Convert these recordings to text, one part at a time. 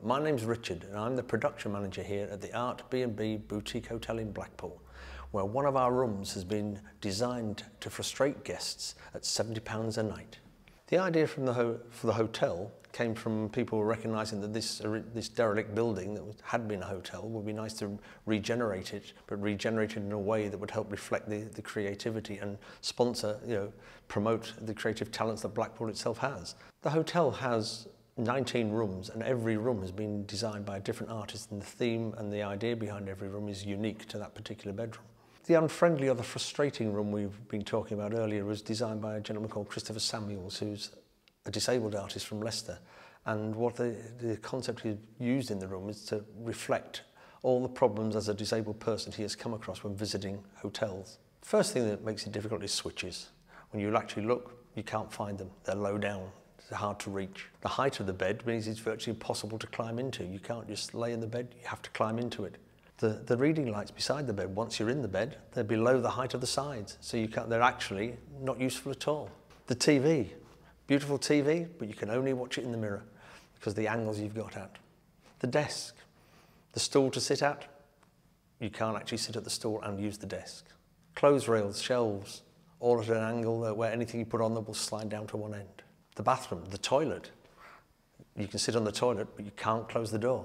My name's Richard and I'm the production manager here at the Art B&B Boutique Hotel in Blackpool, where one of our rooms has been designed to frustrate guests at £70 a night. The idea from the for the hotel came from people recognising that this, uh, this derelict building that had been a hotel would be nice to regenerate it, but regenerate it in a way that would help reflect the, the creativity and sponsor, you know, promote the creative talents that Blackpool itself has. The hotel has 19 rooms and every room has been designed by a different artist and the theme and the idea behind every room is unique to that particular bedroom. The unfriendly or the frustrating room we've been talking about earlier was designed by a gentleman called Christopher Samuels, who's a disabled artist from Leicester. And what the, the concept he used in the room is to reflect all the problems as a disabled person he has come across when visiting hotels. First thing that makes it difficult is switches. When you actually look, you can't find them. They're low down. Hard to reach. The height of the bed means it's virtually impossible to climb into. You can't just lay in the bed, you have to climb into it. The, the reading lights beside the bed, once you're in the bed, they're below the height of the sides. So you can't, they're actually not useful at all. The TV, beautiful TV, but you can only watch it in the mirror because the angles you've got at. The desk, the stool to sit at, you can't actually sit at the stool and use the desk. Clothes rails, shelves, all at an angle where anything you put on them will slide down to one end. The bathroom, the toilet, you can sit on the toilet, but you can't close the door.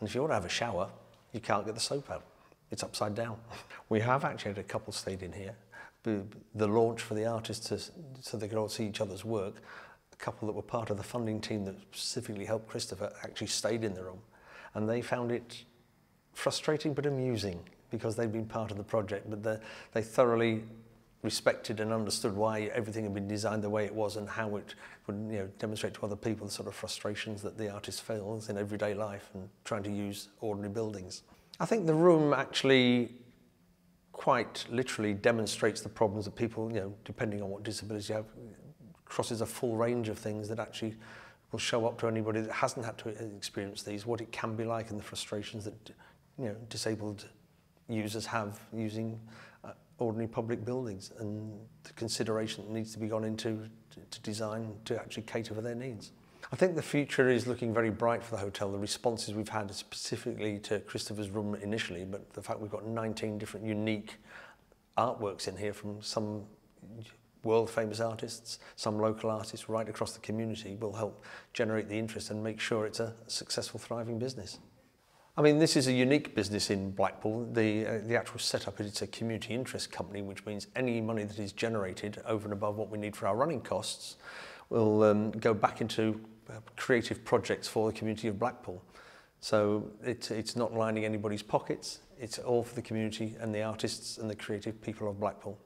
And if you want to have a shower, you can't get the soap out. It's upside down. We have actually had a couple stayed in here. The launch for the artists to, so they could all see each other's work. A couple that were part of the funding team that specifically helped Christopher actually stayed in the room. And they found it frustrating but amusing because they'd been part of the project, but they thoroughly respected and understood why everything had been designed the way it was and how it would you know, demonstrate to other people the sort of frustrations that the artist feels in everyday life and trying to use ordinary buildings. I think the room actually quite literally demonstrates the problems that people, you know, depending on what disability you have, crosses a full range of things that actually will show up to anybody that hasn't had to experience these, what it can be like and the frustrations that, you know, disabled users have using uh, ordinary public buildings and the consideration that needs to be gone into to, to design to actually cater for their needs. I think the future is looking very bright for the hotel. The responses we've had specifically to Christopher's room initially, but the fact we've got 19 different unique artworks in here from some world famous artists, some local artists right across the community will help generate the interest and make sure it's a successful, thriving business. I mean, this is a unique business in Blackpool. The, uh, the actual setup is a community interest company, which means any money that is generated over and above what we need for our running costs will um, go back into uh, creative projects for the community of Blackpool. So it, it's not lining anybody's pockets. It's all for the community and the artists and the creative people of Blackpool.